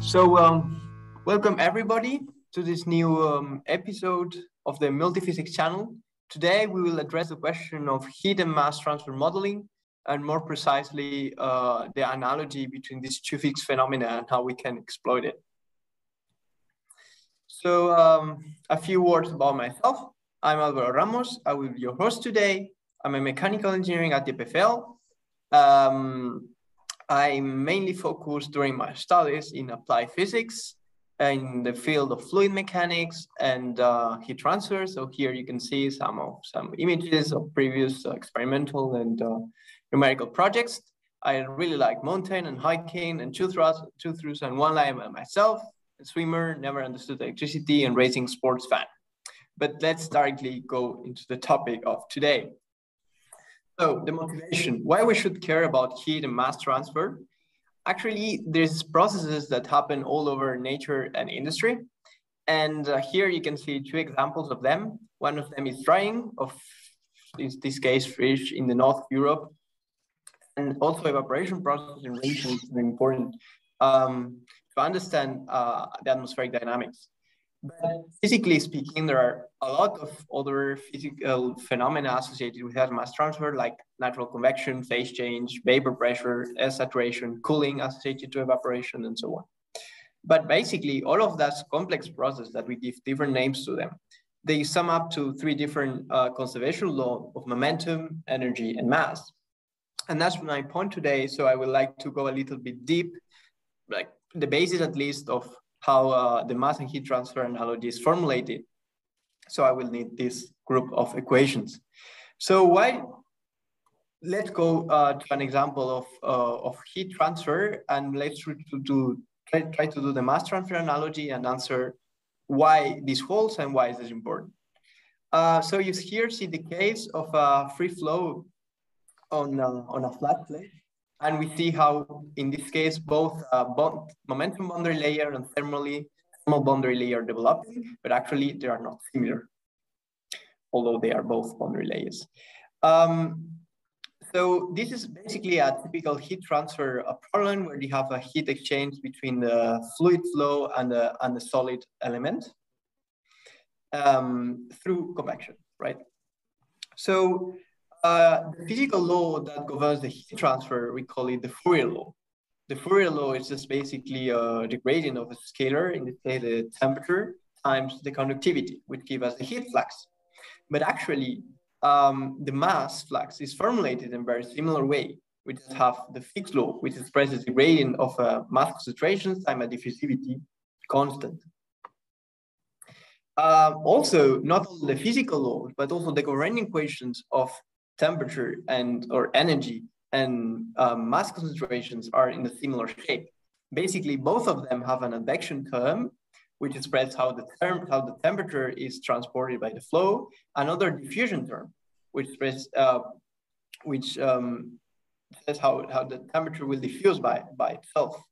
So, um, welcome everybody to this new um, episode of the Multiphysics channel. Today, we will address the question of heat and mass transfer modeling, and more precisely, uh, the analogy between these two physics phenomena and how we can exploit it. So, um, a few words about myself. I'm Alvaro Ramos. I will be your host today. I'm a mechanical engineering at the EPFL. Um, I mainly focused during my studies in applied physics in the field of fluid mechanics and uh, heat transfer. So here you can see some of some images of previous uh, experimental and uh, numerical projects. I really like mountain and hiking and two throughs, two throughs and one line by myself, a swimmer, never understood electricity and racing sports fan. But let's directly go into the topic of today. So the motivation, why we should care about heat and mass transfer. Actually, there's processes that happen all over nature and industry. And uh, here you can see two examples of them. One of them is drying of, in this case, fish in the North Europe. And also evaporation process in rain is important um, to understand uh, the atmospheric dynamics. But physically speaking, there are a lot of other physical phenomena associated with mass transfer, like natural convection, phase change, vapor pressure, air saturation, cooling associated to evaporation, and so on. But basically, all of that complex process that we give different names to them, they sum up to three different uh, conservation laws of momentum, energy, and mass. And that's my point today. So I would like to go a little bit deep, like the basis at least of how uh, the mass and heat transfer analogy is formulated. So I will need this group of equations. So why, let's go uh, to an example of, uh, of heat transfer and let's to do, try, try to do the mass transfer analogy and answer why this holds and why is this important. Uh, so you here see the case of a free flow on, uh, on a flat plate. And we see how, in this case, both uh, bond, momentum boundary layer and thermally thermal boundary layer developing, but actually they are not similar, although they are both boundary layers. Um, so this is basically a typical heat transfer problem where you have a heat exchange between the fluid flow and the, and the solid element um, through convection, right? So uh, the physical law that governs the heat transfer, we call it the Fourier law. The Fourier law is just basically uh, the gradient of a scalar, in this case, the temperature times the conductivity, which give us the heat flux. But actually, um, the mass flux is formulated in a very similar way. We just have the Fick's law, which expresses the gradient of a mass concentration times a diffusivity constant. Uh, also, not only the physical laws, but also the governing equations of temperature and or energy and um, mass concentrations are in a similar shape. Basically, both of them have an advection term, which expresses how the term how the temperature is transported by the flow. Another diffusion term, which expresses uh, which um, says how, how the temperature will diffuse by, by itself.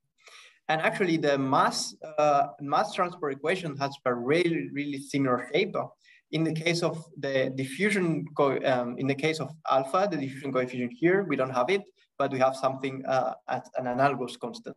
And actually, the mass uh, mass transport equation has a really really similar shape in the case of the diffusion, um, in the case of alpha, the diffusion coefficient here, we don't have it, but we have something uh, at an analogous constant.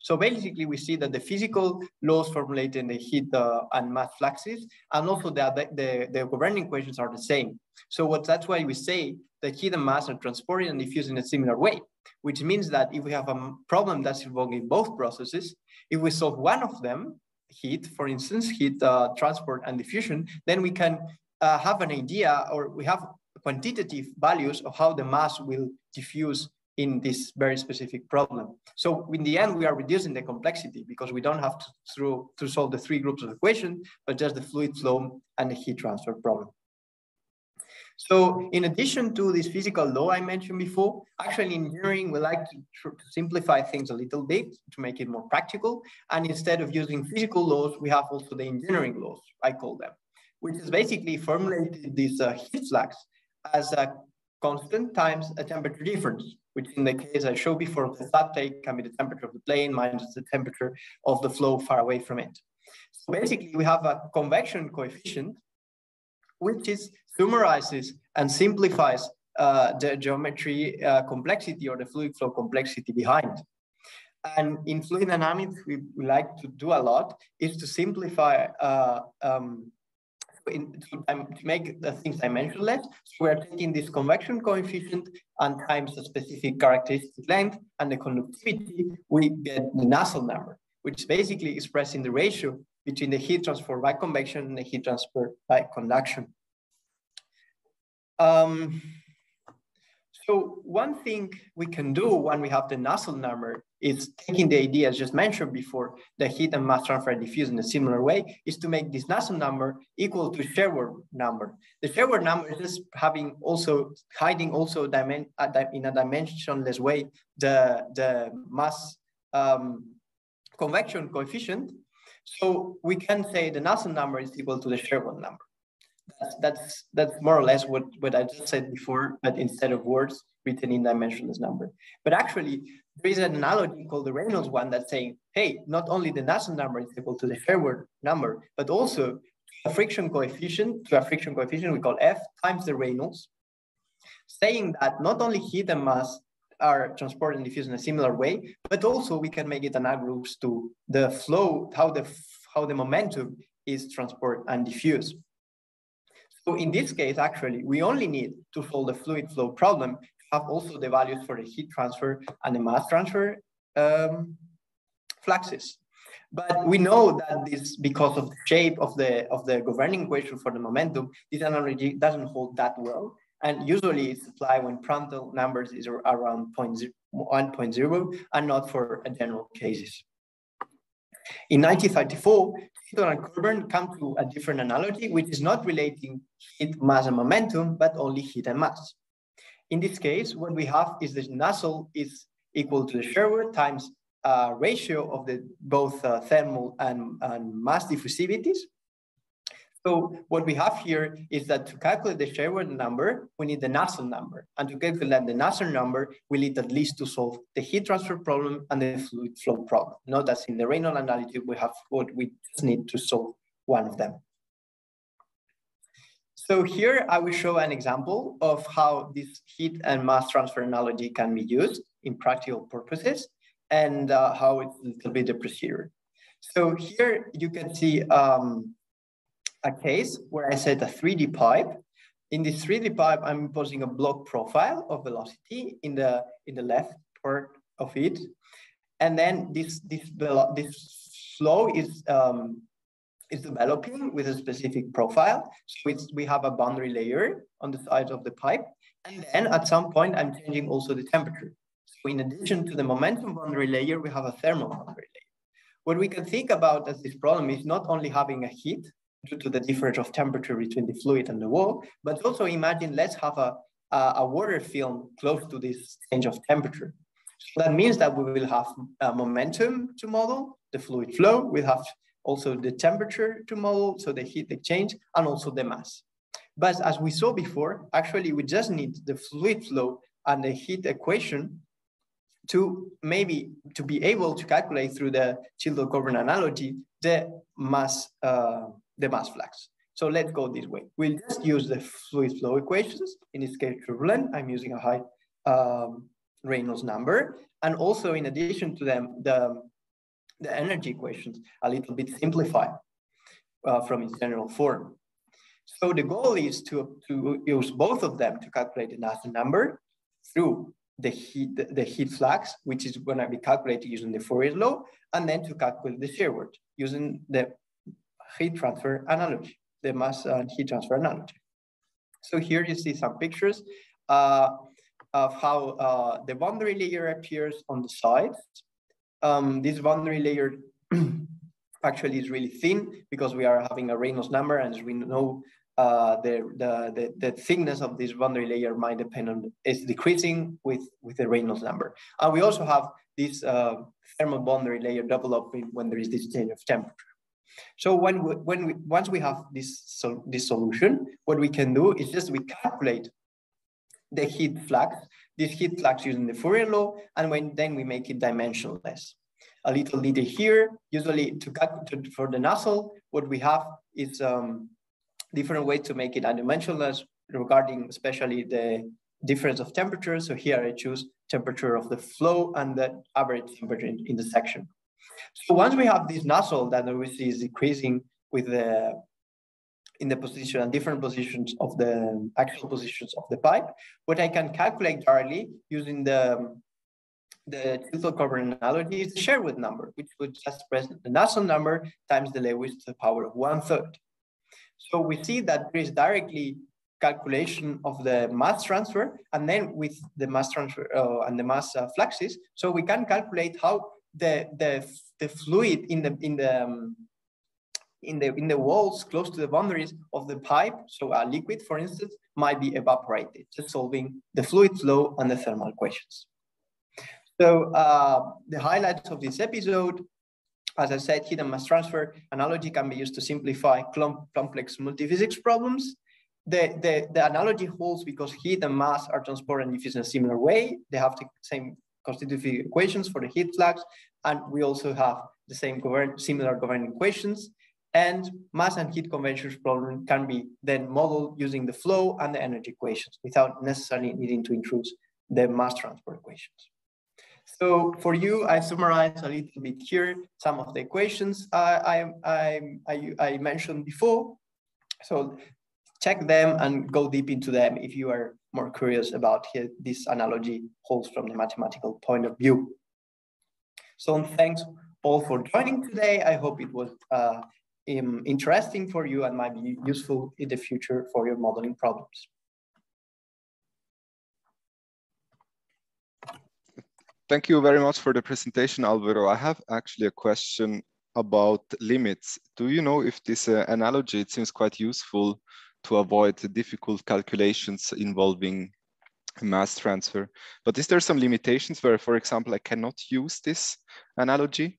So basically, we see that the physical laws formulated in the heat uh, and mass fluxes, and also the, the, the governing equations are the same. So what, that's why we say that heat and mass are transported and diffused in a similar way, which means that if we have a problem that's involving both processes, if we solve one of them, heat, for instance, heat uh, transport and diffusion, then we can uh, have an idea or we have quantitative values of how the mass will diffuse in this very specific problem. So in the end, we are reducing the complexity because we don't have to, through, to solve the three groups of equation, but just the fluid flow and the heat transfer problem. So in addition to this physical law I mentioned before, actually in engineering, we like to, to, simplify things a little bit to make it more practical. And instead of using physical laws, we have also the engineering laws, I call them, which is basically formulated this uh, heat flux as a constant times a temperature difference, which in the case I showed before the flat plate can be the temperature of the plane minus the temperature of the flow far away from it. So basically we have a convection coefficient, which is summarizes and simplifies uh, the geometry uh, complexity or the fluid flow complexity behind. And in fluid dynamics, we, like to do a lot is to simplify uh, um, in, to, um, to, make the things dimensionless. So we're taking this convection coefficient and times a specific characteristic length and the conductivity, we get the Nusselt number, which basically expressing the ratio between the heat transfer by convection and the heat transfer by conduction. Um, so one thing we can do when we have the Nusselt number is taking the idea, as just mentioned before, the heat and mass transfer and diffuse in a similar way, is to make this Nusselt number equal to Sherwood number. The Sherwood number is having also, hiding also in a dimensionless way, the, the mass um, convection coefficient. So we can say the Nusselt number is equal to the Sherwood number that's that's that's more or less what what I just said before, but instead of words written in dimensionless number. But actually, there is an analogy called the Reynolds one that's saying, hey, not only the Nusselt number is equal to the Sherwood number, but also a friction coefficient to a friction coefficient we call F times the Reynolds, saying that not only heat and mass are transported and diffused in a similar way, but also we can make it analogous to the flow, how the how the momentum is transported and diffused. So in this case, actually, we only need to solve the fluid flow problem have also the values for the heat transfer and the mass transfer um, fluxes. But we know that this, because of the shape of the, of the governing equation for the momentum, this analogy doesn't hold that well. And usually it's applied when Prandtl numbers is around 1.0 and not for general cases. In 1934, Tito and Colburn come to a different analogy, which is not relating heat, mass, and momentum, but only heat and mass. In this case, what we have is the Nusselt is equal to the Sherwood times a ratio of the both uh, thermal and, and mass diffusivities. So what we have here is that to calculate the Sherwood number, we need the Nusselt number. And to calculate the Nusselt number, we need at least to solve the heat transfer problem and the fluid flow problem. Note that in the Reynolds analogy, we have what we just need to solve one of them. So here I will show an example of how this heat and mass transfer analogy can be used in practical purposes and uh, how it's a little bit the procedure. So here you can see um, a case where I set a 3D pipe. In this 3D pipe, I'm imposing a block profile of velocity in the in the left part of it, and then this this this flow is um, is developing with a specific profile. So we have a boundary layer on the sides of the pipe, and then at some point I'm changing also the temperature. So in addition to the momentum boundary layer, we have a thermal boundary layer. What we can think about as this problem is not only having a heat due to the difference of temperature between the fluid and the wall, but also imagine let's have a, a, water film close to this change of temperature. So that means that we will have momentum to model, the fluid flow, we'll have also the temperature to model, so the heat exchange, and also the mass. But as we saw before, actually we just need the fluid flow and the heat equation to maybe to be able to calculate through the Chilton-Colburn analogy the mass uh, the mass flux. So let's go this way. We'll just use the fluid flow equations. In this case, turbulent, I'm using a high um, Reynolds number. And also in addition to them, the, the energy equations a little bit simplified uh, from its general form. So the goal is to, to use both of them to calculate the Nusselt number through the heat, the, heat flux, which is going to be calculated using the Fourier law, and then to calculate the shear Sherwood using the heat transfer analogy, the mass and heat transfer analogy. So here you see some pictures uh, of how uh, the boundary layer appears on the sides. Um, this boundary layer actually is really thin because we are having a Reynolds number and as we know uh, the, the, the, the, thickness of this boundary layer might depend on, is decreasing with, with the Reynolds number. And we also have this uh, thermal boundary layer developing when there is this change of temperature. So when we, when we, once we have this, so, this solution, what we can do is just we calculate the heat flux, this heat flux using the Fourier law, and when then we make it dimensionless. A little detail here, usually to, to for the Nusselt, what we have is um, different ways to make it dimensionless regarding especially the, difference of temperature. So here I choose temperature of the flow and the average temperature in, in the section. So once we have this Nusselt that obviously is decreasing with the in the position and different positions of the actual positions of the pipe, what I can calculate directly using the the Chilton-Colburn analogy is the Sherwood number, which would just present the Nusselt number times the Lewis to the power of one third. So we see that there is directly calculation of the mass transfer and then with the mass transfer uh, and the mass uh, fluxes. So we can calculate how the, the, the fluid in the, in the, um, in the in the walls close to the boundaries of the pipe, so a liquid, for instance, might be evaporated, just solving the fluid flow and the thermal equations. So uh, the highlights of this episode, as I said, heat and mass transfer analogy can be used to simplify complex multiphysics problems. The, the, the analogy holds because heat and mass are transported in a similar way. They have the same constitutive equations for the heat flux, and we also have the same govern similar governing equations. And mass and heat conversion problem can be then modeled using the flow and the energy equations without necessarily needing to introduce the mass transport equations. So for you, I summarize a little bit here some of the equations I, I, I, I, mentioned before. So check them and go deep into them if you are more curious about how this analogy holds from the mathematical point of view. So thanks all for joining today. I hope it was uh, interesting for you and might be useful in the future for your modeling problems. Thank you very much for the presentation, Alvaro. I have actually a question about limits. Do you know if this uh, analogy, it seems quite useful to avoid difficult calculations involving mass transfer. But is there some limitations where, for example, I cannot use this analogy?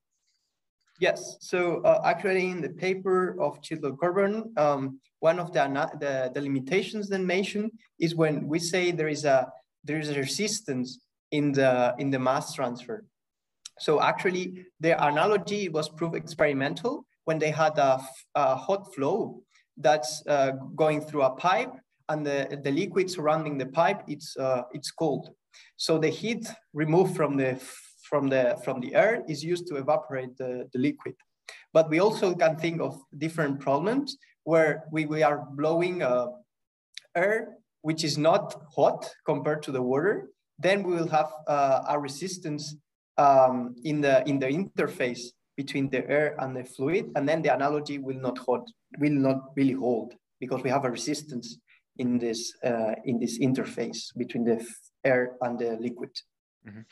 Yes, so uh, actually in the paper of Chilton-Colburn, um, one of the, the, the limitations then mentioned is when we say there is a there is a resistance in the, in the mass transfer. So actually the analogy was proved experimental when they had a, a hot flow that's uh, going through a pipe and the, the liquid surrounding the pipe, it's, uh, it's cold. So the heat removed from the, from the, from the air is used to evaporate the, the liquid. But we also can think of different problems where we, we are blowing uh, air, which is not hot compared to the water, then we will have uh, a resistance um, in the in the interface between the air and the fluid, and then the analogy will not hold, will not really hold because we have a resistance in this uh, in this interface between the air and the liquid. Mm -hmm.